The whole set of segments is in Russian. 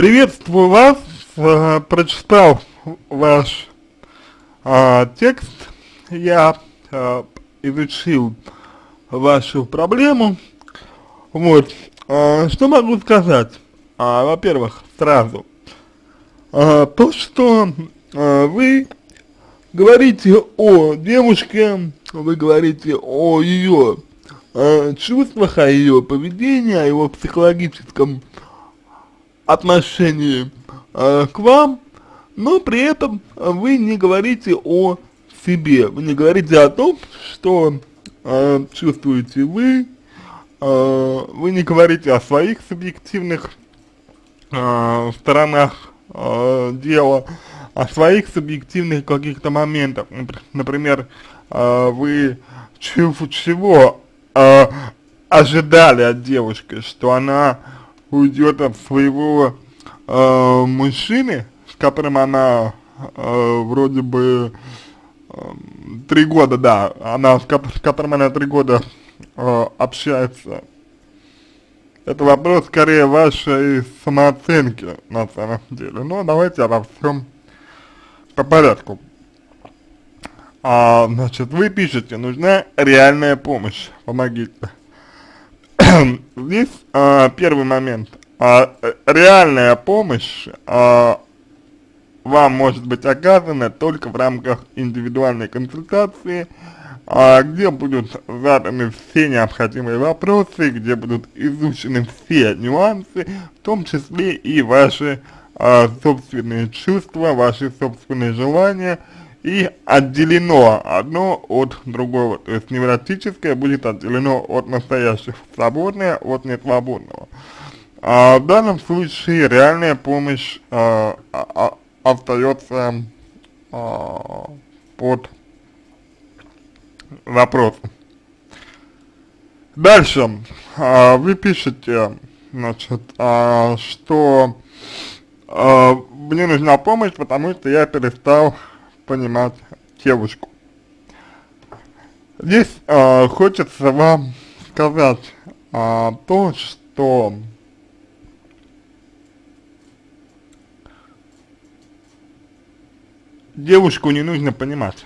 Приветствую вас, э, прочитал ваш э, текст, я э, изучил вашу проблему, вот, э, что могу сказать, э, во-первых, сразу, э, то, что э, вы говорите о девушке, вы говорите о ее э, чувствах, о ее поведении, о его психологическом отношении э, к вам, но при этом вы не говорите о себе, вы не говорите о том, что э, чувствуете вы, э, вы не говорите о своих субъективных э, сторонах э, дела, о своих субъективных каких-то моментах, например, э, вы чего, чего э, ожидали от девушки, что она уйдет от своего э, мужчины, с которым она э, вроде бы э, три года, да, она с, с которым она три года э, общается. Это вопрос скорее вашей самооценки на самом деле. Но давайте обо всем по порядку. А, значит, вы пишете, нужна реальная помощь, помогите. Здесь а, первый момент. А, реальная помощь а, вам может быть оказана только в рамках индивидуальной консультации, а, где будут заданы все необходимые вопросы, где будут изучены все нюансы, в том числе и ваши а, собственные чувства, ваши собственные желания, и отделено одно от другого. То есть невротическое будет отделено от настоящего, свободное от несвободного. А в данном случае реальная помощь а, а, остается а, под вопросом. Дальше а, вы пишете, значит, а, что а, мне нужна помощь, потому что я перестал понимать девушку. Здесь э, хочется вам сказать э, то, что девушку не нужно понимать,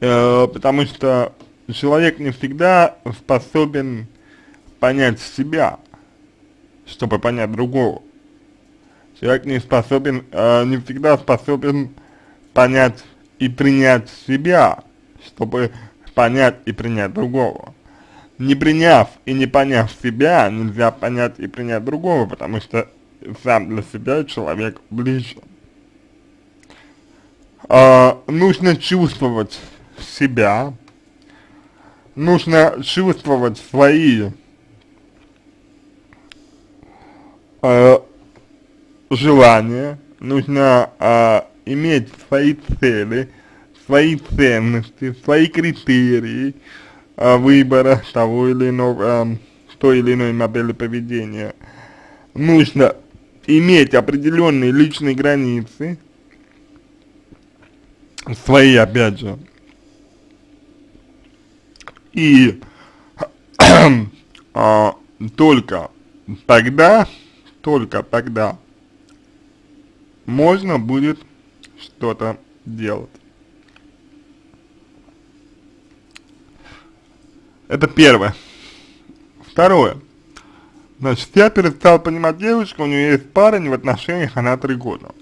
э, потому что человек не всегда способен понять себя, чтобы понять другого человек не способен, э, не всегда способен понять и принять себя, чтобы понять и принять другого. Не приняв и не поняв себя, нельзя понять и принять другого, потому что сам для себя человек ближе. Э, нужно чувствовать себя, нужно чувствовать свои э, желания, нужно а, иметь свои цели, свои ценности, свои критерии а, выбора того или иного, а, той или иной модели поведения. Нужно иметь определенные личные границы, свои опять же. И а, только тогда, только тогда можно будет что-то делать. Это первое. Второе. Значит, я перестал понимать девушку, у нее есть парень, в отношениях она три года.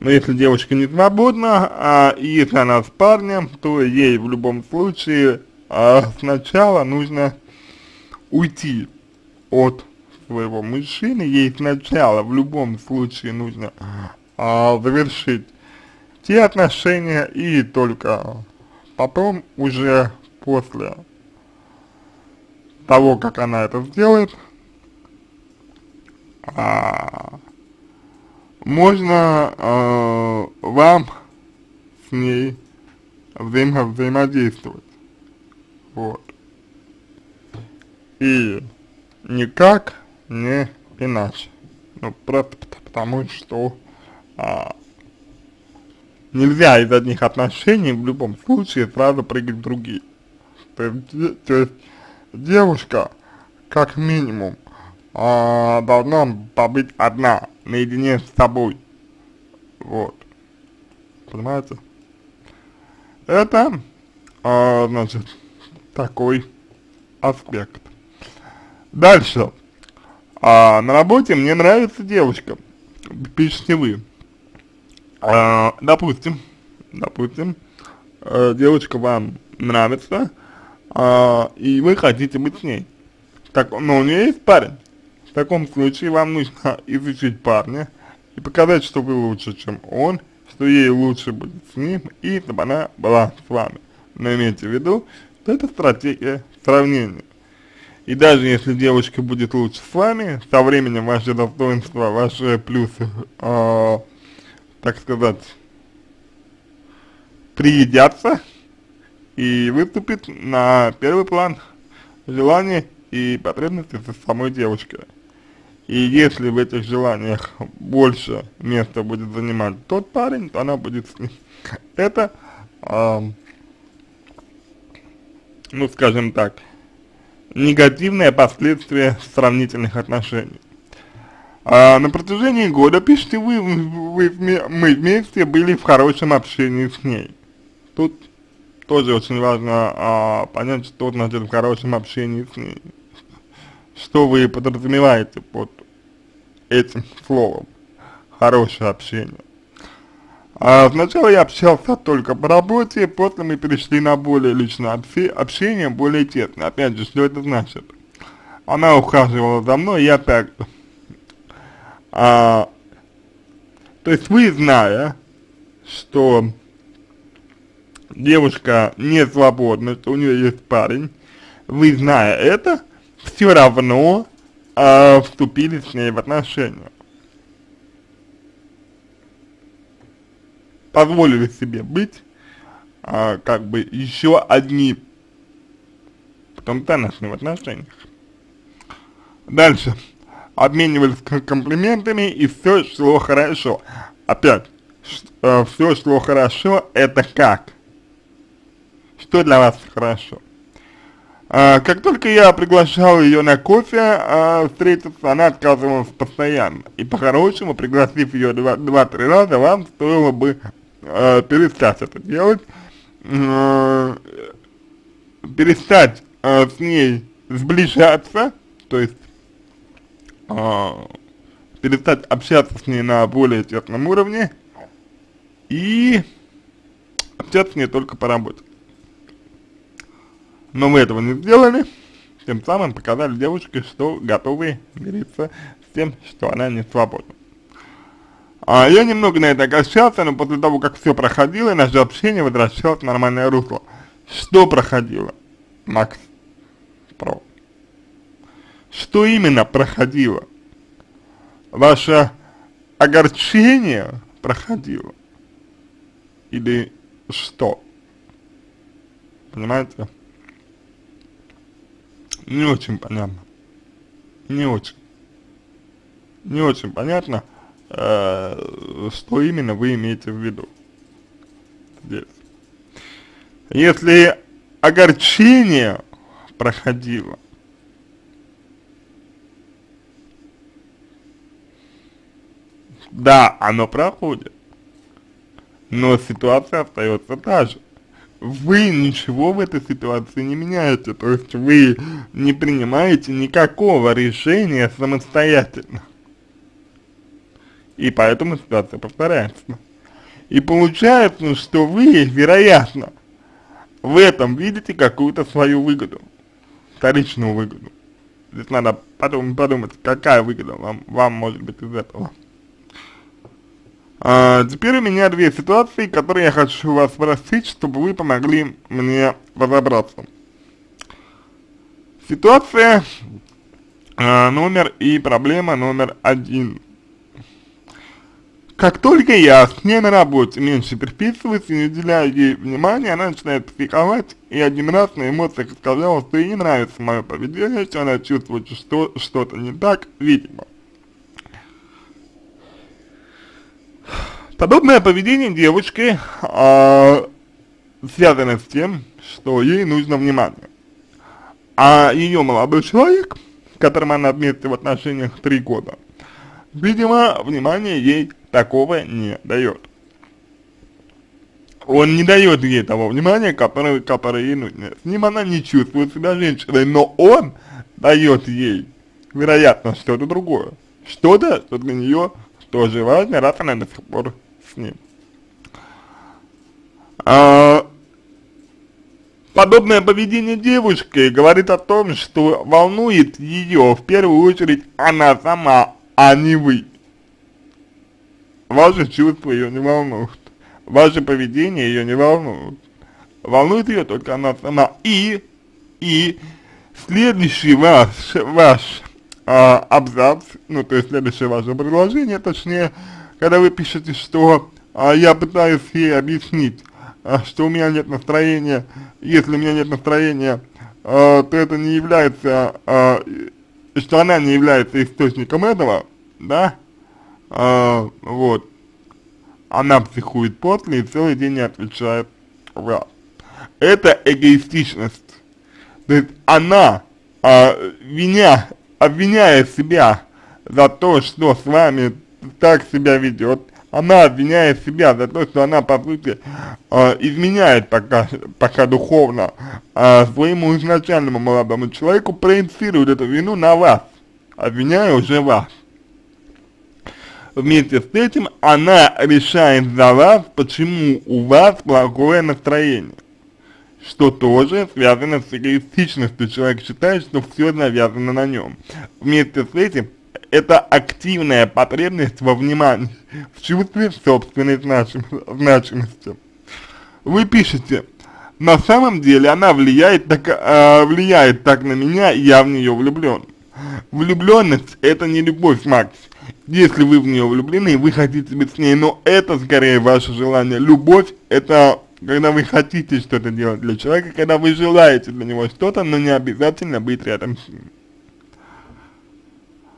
Но если девушка не свободна, а если она с парнем, то ей в любом случае а, сначала нужно уйти от своего мужчины, ей сначала в любом случае нужно а, завершить те отношения и только потом уже после того, как она это сделает, а, можно а, вам с ней взаимо взаимодействовать. Вот. И никак не иначе. Ну, просто потому что а, нельзя из одних отношений в любом случае сразу прыгать в другие. То есть, то есть девушка, как минимум, а, должна побыть одна, наедине с собой, вот, понимаете? Это, а, значит, такой аспект. Дальше. А, на работе мне нравится девушка, пишите вы. А, допустим, допустим, э, девушка вам нравится, а, и вы хотите быть с ней. Так, но у нее есть парень. В таком случае вам нужно изучить парня и показать, что вы лучше, чем он, что ей лучше будет с ним, и чтобы она была с вами. Но имейте в виду, что это стратегия сравнения. И даже если девушка будет лучше с вами, со временем ваши достоинства, ваши плюсы, э, так сказать, приедятся и выступит на первый план желания и потребности самой девушки. И если в этих желаниях больше места будет занимать тот парень, то она будет с ним. Это, э, ну скажем так, негативные последствия сравнительных отношений. А на протяжении года, пишите вы, вы, мы вместе были в хорошем общении с ней. Тут тоже очень важно а, понять, что значит в хорошем общении с ней. Что вы подразумеваете под этим словом хорошее общение. А сначала я общался только по работе, после мы перешли на более личное общение, более тесно. Опять же, что это значит? Она ухаживала за мной, я так а, То есть вы, зная, что девушка не свободна, что у нее есть парень, вы, зная это, все равно а, вступили с ней в отношения. Позволили себе быть, а, как бы еще одни в отношениях. Дальше. Обменивались комплиментами и все шло хорошо. Опять, э, все шло хорошо, это как? Что для вас хорошо? А, как только я приглашал ее на кофе а, встретиться, она отказывалась постоянно. И по-хорошему, пригласив ее два-три раза, вам стоило бы э, перестать это делать, э, перестать э, с ней сближаться, то есть э, перестать общаться с ней на более тесном уровне и общаться с ней только по работе. Но мы этого не сделали, тем самым показали девушке, что готовы мириться с тем, что она не свободна. А, я немного на это огорчался, но после того, как все проходило, наше общение возвращалось в нормальное русло. Что проходило, Макс? Про. Что именно проходило? Ваше огорчение проходило? Или что? Понимаете? Не очень понятно. Не очень. Не очень понятно э, что именно вы имеете в виду здесь. Если огорчение проходило, да, оно проходит, но ситуация остается та же. Вы ничего в этой ситуации не меняете, то есть вы не принимаете никакого решения самостоятельно. И поэтому ситуация повторяется. И получается, что вы, вероятно, в этом видите какую-то свою выгоду, вторичную выгоду. Здесь надо подумать, подумать какая выгода вам, вам может быть из этого. А, теперь у меня две ситуации, которые я хочу вас спросить, чтобы вы помогли мне разобраться. Ситуация а, номер и проблема номер один. Как только я с ней на работе меньше переписываюсь и не уделяю ей внимания, она начинает психовать, и один раз на эмоциях сказала, что ей не нравится мое поведение, что она чувствует, что что-то не так, видимо. Подобное поведение девочки э, связано с тем, что ей нужно внимание. А ее молодой человек с которым она вместе в отношениях три года. Видимо, внимание ей такого не дает. Он не дает ей того внимания, которое, которое ей нужно. С ним она не чувствует себя женщиной, но он дает ей, вероятно, что-то другое. Что-то, что для нее тоже важно, раз она до сих пор с ним. А, подобное поведение девушки говорит о том, что волнует ее в первую очередь она сама, а не вы. Ваши чувства ее не волнуют. Ваше поведение ее не волнует. Волнует ее только она сама. И, и следующий ваш, ваш а, абзац, ну то есть следующее ваше предложение, точнее, когда вы пишете, что а, я пытаюсь ей объяснить, а, что у меня нет настроения, если у меня нет настроения, а, то это не является, а, что она не является источником этого, да, а, вот, она психует после и целый день не отвечает раз. Это эгоистичность. То есть она, а, виня, обвиняя себя за то, что с вами так себя ведет, она обвиняет себя за то, что она, по сути, э, изменяет пока, пока духовно э, своему изначальному молодому человеку, проецирует эту вину на вас, обвиняя уже вас. Вместе с этим она решает за вас, почему у вас плохое настроение, что тоже связано с эгоистичностью. Человек считает, что все завязано на нем. Вместе с этим это активная потребность во внимании, в чувстве собственной значим, значимости. Вы пишете, на самом деле она влияет так, э, влияет так на меня, я в нее влюблен. Влюбленность это не любовь, Макс. Если вы в нее влюблены, вы хотите быть с ней, но это скорее ваше желание. Любовь это когда вы хотите что-то делать для человека, когда вы желаете для него что-то, но не обязательно быть рядом с ним.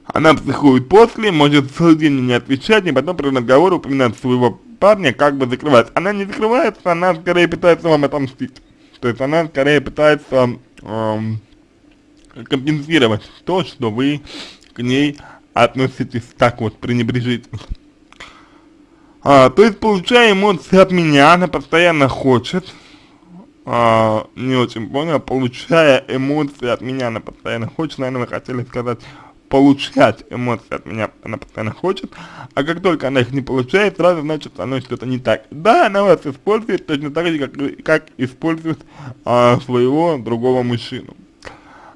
Она психует после, может целый день не отвечать, и потом при разговоре упоминать своего парня, как бы закрывать. Она не закрывается, она скорее пытается вам отомстить. То есть она скорее пытается эм, компенсировать то, что вы к ней относитесь так вот пренебрежительно. А, то есть, получая эмоции от меня, она постоянно хочет, а, не очень понял, получая эмоции от меня, она постоянно хочет, наверное, вы хотели сказать, получать эмоции от меня, она постоянно хочет, а как только она их не получает, сразу значит, оно что-то не так. Да, она вас использует точно так же, как, как использует а, своего другого мужчину.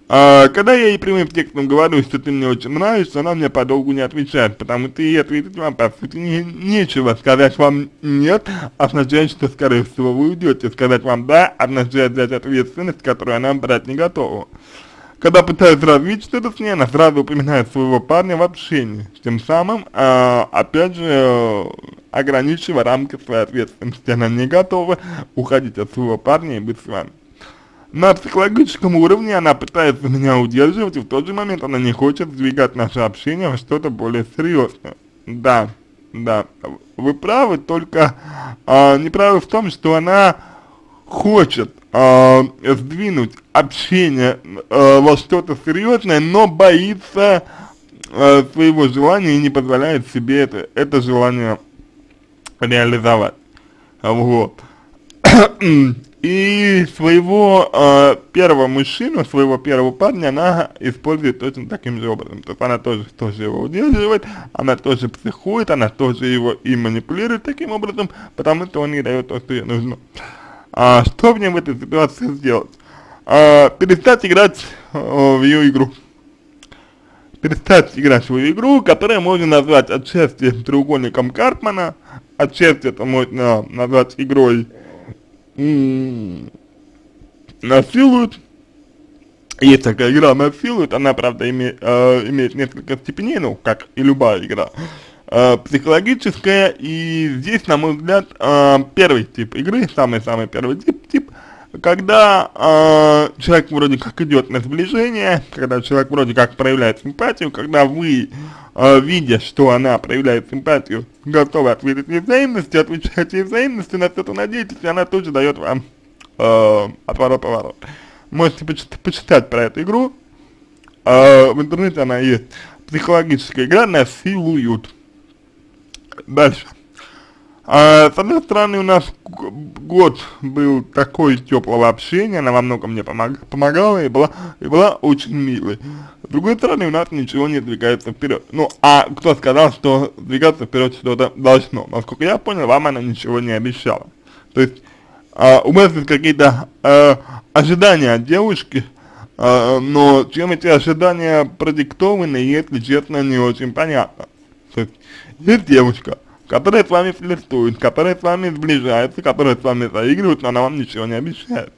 А, когда я ей прямым текстом говорю, что ты мне очень нравишься, она мне подолгу не отвечает, потому что ей ответить вам, по сути, не, нечего. Сказать вам нет, означает, что, скорее всего, вы уйдете. Сказать вам да, означает взять ответственность, которую она брать не готова. Когда пытаюсь развить что-то с ней, она сразу упоминает своего парня в общении, тем самым, э, опять же, ограничивая рамки своей ответственности. Она не готова уходить от своего парня и быть с вами. На психологическом уровне она пытается меня удерживать, и в тот же момент она не хочет сдвигать наше общение во что-то более серьезное. Да, да, вы правы, только а, неправы в том, что она хочет а, сдвинуть общение а, во что-то серьезное, но боится а, своего желания и не позволяет себе это, это желание реализовать. Вот. И своего э, первого мужчину, своего первого парня она использует точно таким же образом. То есть она тоже, тоже его удерживает, она тоже психует, она тоже его и манипулирует таким образом, потому что он не дает то, что ей нужно. А, что мне в этой ситуации сделать? А, перестать играть э, в ее игру. Перестать играть в ее игру, которая можно назвать отчасти треугольником Карпмана, отчасти это можно назвать игрой насилуют. Есть такая игра насилуют, она, правда, име, э, имеет несколько степеней, ну, как и любая игра. Э, психологическая, и здесь, на мой взгляд, э, первый тип игры, самый-самый первый тип, тип, когда э, человек вроде как идет на сближение, когда человек вроде как проявляет симпатию, когда вы, э, видя, что она проявляет симпатию, готовы ответить взаимностью, отвечаете ей взаимностью, на что-то надеетесь, и она тоже дает вам э, отворот-поворот. Можете почитать, почитать про эту игру, э, в интернете она есть, психологическая игра насилуют. Дальше. А, с одной стороны, у нас год был такой теплого общения, она во многом мне помог, помогала и была, и была очень милой. С другой стороны, у нас ничего не двигается вперед. Ну, а кто сказал, что двигаться вперед что-то должно? Насколько я понял, вам она ничего не обещала. То есть, а, у вас есть какие-то а, ожидания от девушки, а, но чем эти ожидания продиктованы, если честно, не очень понятно. То есть, есть девушка, которая с вами флиртует, которая с вами сближается, которая с вами заигрывает, но она вам ничего не обещает.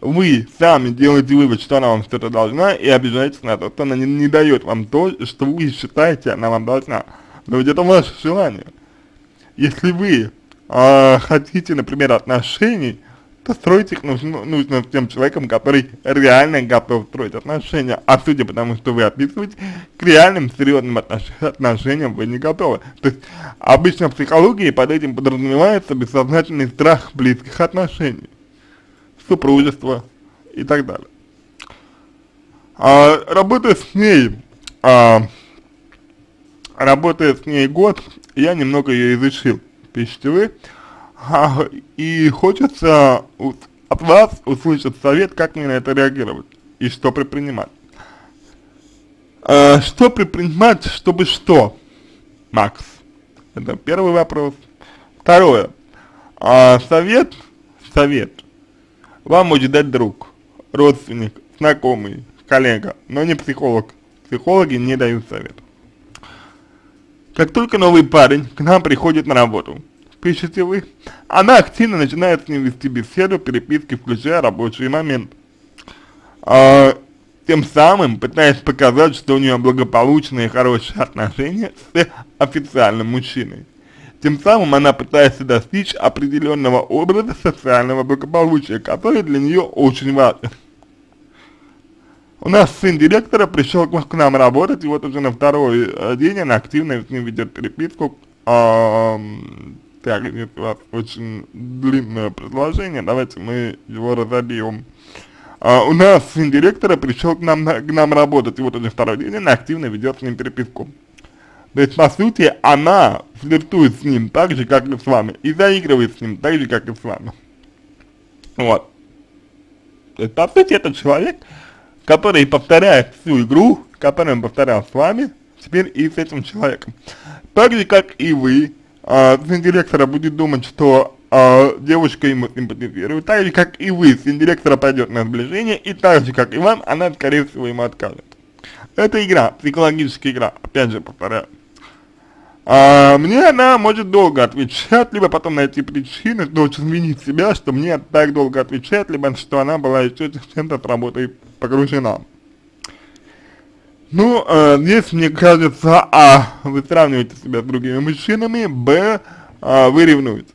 Вы сами делаете вывод, что она вам что-то должна, и обижаетесь на то, что она не, не дает вам то, что вы считаете, она вам должна. Но ведь это ваше желание. Если вы э, хотите, например, отношений, то строить их нужно, нужно с тем человеком, который реально готов строить отношения. А судя по тому, что вы описываете, к реальным серьезным отнош отношениям вы не готовы. То есть обычно в психологии под этим подразумевается бессознательный страх близких отношений, супружества и так далее. А, работая с ней, а, работая с ней год, я немного ее изучил, пишите вы, а, и хочется от вас услышать совет, как мне на это реагировать и что предпринимать. А, что предпринимать, чтобы что, Макс? Это первый вопрос. Второе. А, совет, совет вам может дать друг, родственник, знакомый, коллега, но не психолог. Психологи не дают совет. Как только новый парень к нам приходит на работу, пишете вы, она активно начинает с ним вести беседу, переписки, включая рабочие моменты. А, тем самым пытаясь показать, что у нее благополучные и хорошие отношения с официальным мужчиной. Тем самым она пытается достичь определенного образа социального благополучия, который для нее очень важен. У нас сын директора пришел к нам работать, и вот уже на второй э, день она активно с ним ведет переписку, э, так, если у вас очень длинное предложение, давайте мы его разобьем. А, у нас сын директора пришел к нам, к нам работать, и вот уже второй день она активно ведет с ним переписку. То есть, по сути, она флиртует с ним так же, как и с вами, и заигрывает с ним так же, как и с вами. Вот. То есть, по сути, это человек, который повторяет всю игру, которую он повторял с вами, теперь и с этим человеком. Так же, как и вы, а, сын директора будет думать, что а, девушка ему симпатизирует, так же, как и вы, сын пойдет на сближение, и так же, как и вам, она, скорее всего, ему откажет. Это игра, психологическая игра, опять же повторяю. А, мне она может долго отвечать, либо потом найти причины, очень винить себя, что мне так долго отвечает, либо что она была еще чем-то с работой погружена. Ну, э, здесь, мне кажется, а, вы сравниваете себя с другими мужчинами, б, а, вы ревнуете.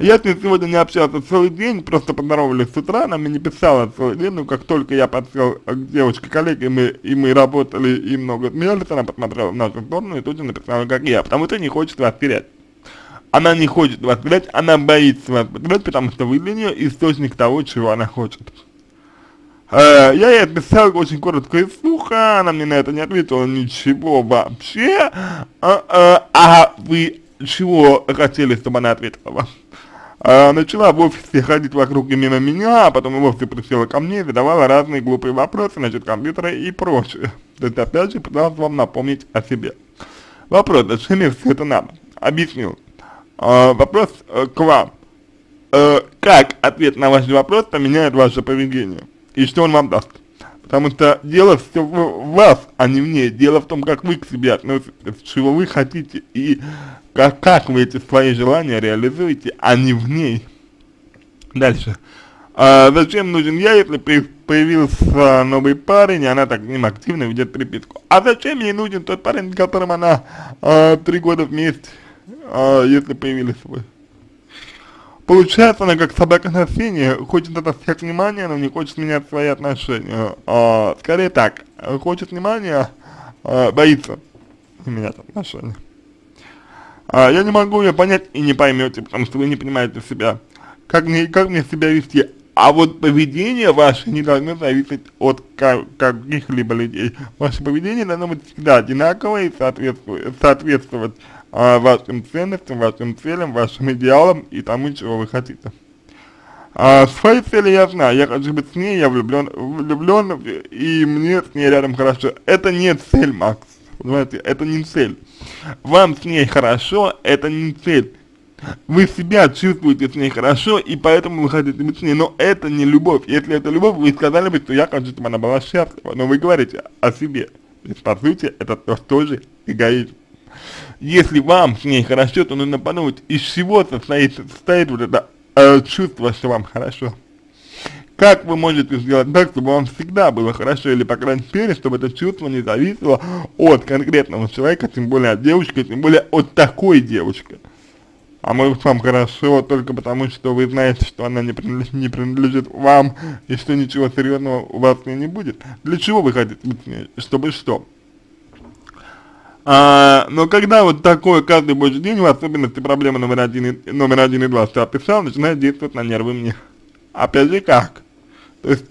Я с ней сегодня не общался целый день, просто поздоровались с утра, она мне не писала целый день, но как только я подсел к девочке-коллеге, мы, и мы работали, и много смеялись, она посмотрела в нашу сторону и тут же написала, как я, потому что не хочет вас терять. Она не хочет вас терять, она боится вас потерять, потому что вы для нее источник того, чего она хочет. Э, я ей отписал очень коротко и сухо, она мне на это не ответила ничего вообще. А, а, а вы чего хотели, чтобы она ответила вам? А, начала в офисе ходить вокруг и мимо меня, а потом и вовсе присела ко мне задавала разные глупые вопросы насчет компьютера и прочее. То есть опять же пыталась вам напомнить о себе. Вопрос, зачем мне все это надо? Объяснил. А, вопрос э, к вам. Э, как ответ на ваш вопрос поменяет ваше поведение? И что он вам даст. Потому что дело все в вас, а не в ней. Дело в том, как вы к себе относитесь, чего вы хотите и как, как вы эти свои желания реализуете, а не в ней. Дальше. А зачем нужен я, если появился новый парень, и она так с ним активно ведет переписку? А зачем ей нужен тот парень, с которым она а, три года вместе, а, если появились вы? Получается, она как собака на сене, хочет это всех внимания, но не хочет менять свои отношения. А, скорее так, хочет внимания, а, боится менять отношения. А, я не могу ее понять и не поймете, потому что вы не понимаете себя. Как мне, как мне себя вести? а вот поведение ваше не должно зависеть от каких-либо людей. Ваше поведение должно быть всегда одинаковое и соответствовать, соответствовать а, вашим ценностям, вашим целям, вашим идеалам и тому, чего вы хотите. А, свои цели я знаю, я хочу быть с ней, я влюблен, влюблен, и мне с ней рядом хорошо. Это не цель, Макс, понимаете, это не цель. Вам с ней хорошо, это не цель. Вы себя чувствуете с ней хорошо, и поэтому вы хотите быть с ней, но это не любовь. Если это любовь, вы сказали бы, что я хочу, чтобы она была счастлива, но вы говорите о себе. То есть, по сути, это тоже эгоизм. Если вам с ней хорошо, то нужно подумать, из чего состоит, состоит вот это э, чувство, что вам хорошо. Как вы можете сделать так, чтобы вам всегда было хорошо, или, по крайней мере, чтобы это чувство не зависело от конкретного человека, тем более от девушки, тем более от такой девушки. А может вам хорошо только потому, что вы знаете, что она не принадлежит, не принадлежит вам, и что ничего серьезного у вас не будет. Для чего вы хотите быть с ней? Чтобы что? А, но когда вот такое каждый божий день, в особенности проблема номер один, и, номер один и два, что описал, начинает действовать на нервы мне. Опять же как? То есть,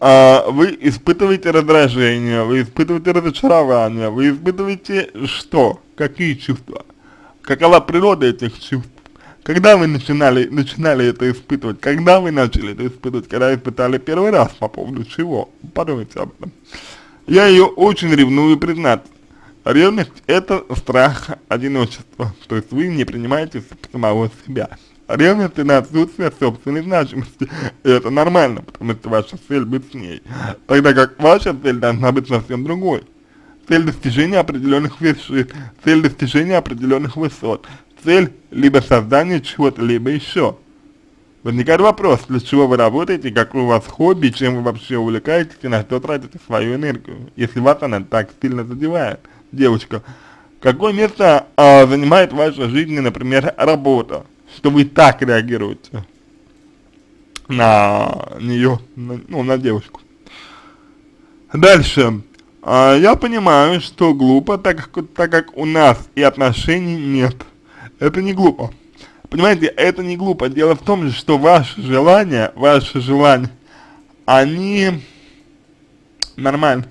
а, вы испытываете раздражение, вы испытываете разочарование, вы испытываете что? Какие чувства? Какова природа этих чувств? Когда вы начинали, начинали это испытывать? Когда вы начали это испытывать? Когда испытали первый раз? По поводу чего? Подумайте об этом. Я ее очень ревную признаться. Ревность – это страх одиночества, то есть вы не принимаете самого себя. Ревность – это отсутствие собственной значимости, и это нормально, потому что ваша цель быть с ней, тогда как ваша цель должна быть совсем другой. Цель достижения определенных вершин, цель достижения определенных высот, цель либо создания чего-то, либо еще. Возникает вопрос, для чего вы работаете, какое у вас хобби, чем вы вообще увлекаетесь и на что тратите свою энергию, если вас она так сильно задевает девочка, какое место а, занимает в вашей жизни, например, работа, что вы так реагируете на нее, на, ну, на девушку. Дальше. А, я понимаю, что глупо, так как, так как у нас и отношений нет. Это не глупо. Понимаете, это не глупо. Дело в том, что ваши желания, ваши желания, они нормальны.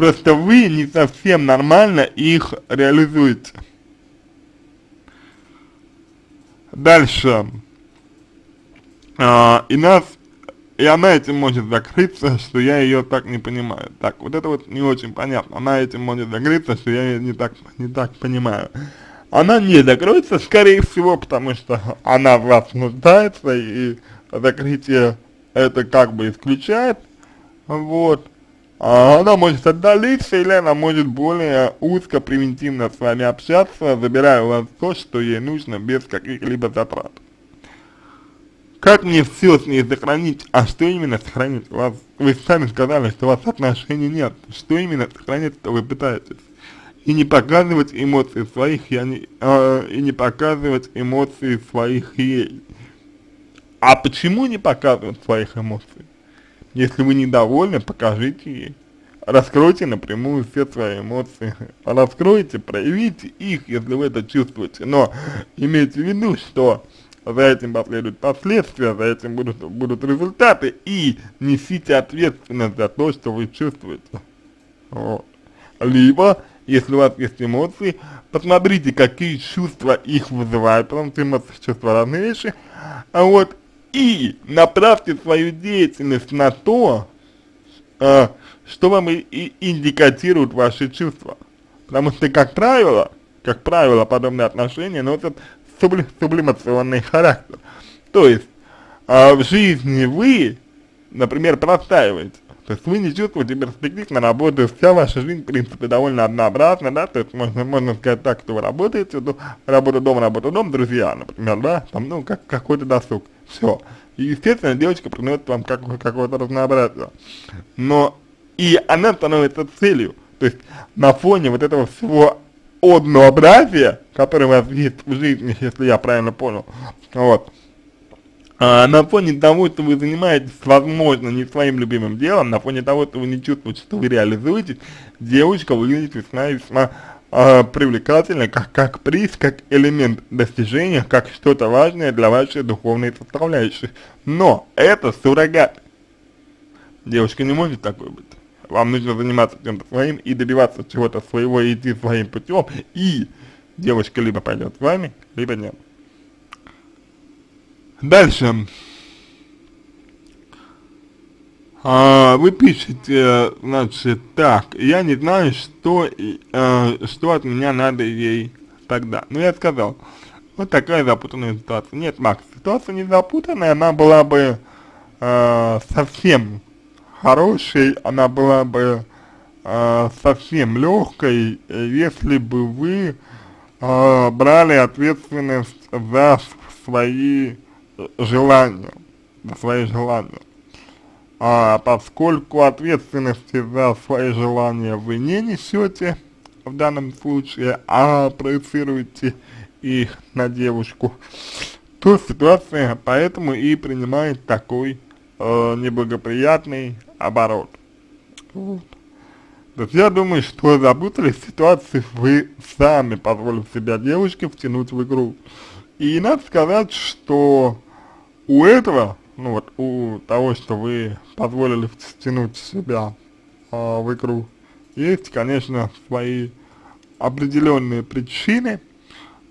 Просто вы не совсем нормально их реализуете. Дальше. А, и нас, и она этим может закрыться, что я ее так не понимаю. Так, вот это вот не очень понятно. Она этим может закрыться, что я ее не так, не так понимаю. Она не закроется, скорее всего, потому что она в вас нуждается, и закрытие это как бы исключает. Вот. Она может отдалиться или она может более узко, превентивно с вами общаться, забирая у вас то, что ей нужно, без каких-либо затрат. Как мне все с ней сохранить? А что именно сохранить? У вас, вы сами сказали, что у вас отношений нет. Что именно сохранить, что вы пытаетесь? И не показывать эмоции своих, я не, э, и не показывать эмоции своих ей. А почему не показывать своих эмоций? Если вы недовольны, покажите ей. Раскройте напрямую все свои эмоции. Раскройте, проявите их, если вы это чувствуете. Но имейте в виду, что за этим последуют последствия, за этим будут, будут результаты, и несите ответственность за то, что вы чувствуете. Вот. Либо, если у вас есть эмоции, посмотрите, какие чувства их вызывают, потому что эмоции чувства разные вещи, а вот, и направьте свою деятельность на то, а, что вам и, и индикатирует ваши чувства. Потому что, как правило, как правило, подобные отношения носят субли, сублимационный характер. То есть, а, в жизни вы, например, простаиваете. То есть вы не чувствуете перспектив на работу, вся ваша жизнь, в принципе, довольно однообразна, да, то есть можно, можно сказать так, что вы работаете, то, работа дом, работа дом, друзья, например, да, там, ну, как какой-то досуг, все. И, естественно, девочка приносит вам какое-то разнообразие. Но и она становится целью. То есть на фоне вот этого всего однообразия, которое у вас есть в жизни, если я правильно понял, вот, а, на фоне того, что вы занимаетесь, возможно, не своим любимым делом, на фоне того, что вы не чувствуете, что вы реализуетесь, девочка выглядит весьма весьма э, привлекательно, как, как приз, как элемент достижения, как что-то важное для вашей духовной составляющей. Но это суррогат. Девушка не может такой быть. Вам нужно заниматься чем-то своим и добиваться чего-то своего, и идти своим путем, и девушка либо пойдет с вами, либо нет. Дальше. А, вы пишете, значит, так, я не знаю, что, э, что от меня надо ей тогда. Ну, я сказал, вот такая запутанная ситуация. Нет, Макс, ситуация не запутанная, она была бы э, совсем хорошей, она была бы э, совсем легкой, если бы вы э, брали ответственность за свои желания, за свои желания а, поскольку ответственности за свои желания вы не несете в данном случае, а проецируете их на девушку, то ситуация поэтому и принимает такой э, неблагоприятный оборот. Вот. То есть я думаю, что запутались в ситуации вы сами позволив себя девушке втянуть в игру. И надо сказать, что у этого ну вот у того, что вы позволили втянуть себя э, в игру, есть, конечно, свои определенные причины.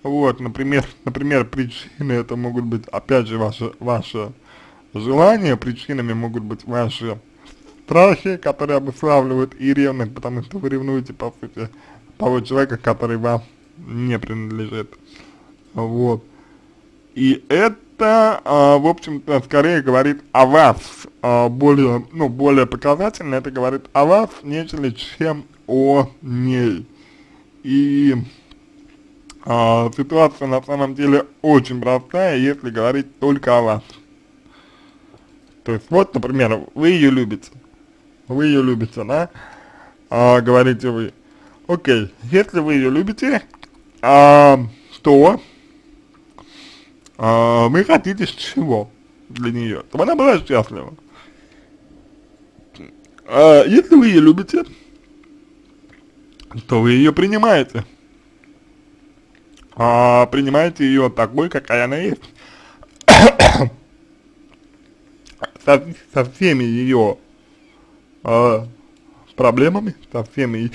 Вот, например, например, причины это могут быть, опять же, ваши, ваши желания, причинами могут быть ваши страхи, которые обуславливают и ревность, потому что вы ревнуете, по сути, того человека, который вам не принадлежит. Вот. И это а, в общем-то, скорее говорит о вас, а, более, ну, более показательно это говорит о вас, нежели чем о ней. И а, ситуация на самом деле очень простая, если говорить только о вас. То есть, вот, например, вы ее любите, вы ее любите, да, а, говорите вы. Окей, если вы ее любите, а, то а, вы хотите чего для нее, чтобы она была счастлива. А, если вы ее любите, то вы ее принимаете. А, принимаете ее такой, какая она есть. со, со всеми ее проблемами, со всеми,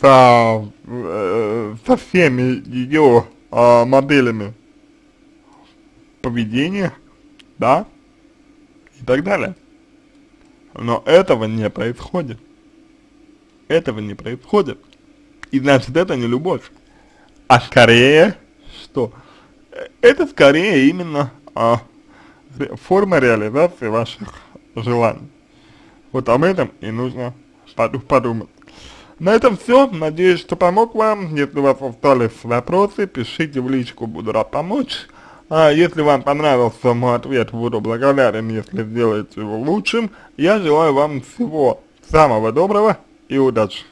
со, э, со всеми ее моделями поведения, да, и так далее. Но этого не происходит. Этого не происходит. И значит, это не любовь. А скорее, что? Это скорее именно а, форма реализации ваших желаний. Вот об этом и нужно подумать. На этом все. Надеюсь, что помог вам. Если у вас остались вопросы, пишите в личку, буду рад помочь. А если вам понравился мой ответ, буду благодарен, если сделаете его лучшим. Я желаю вам всего самого доброго и удачи.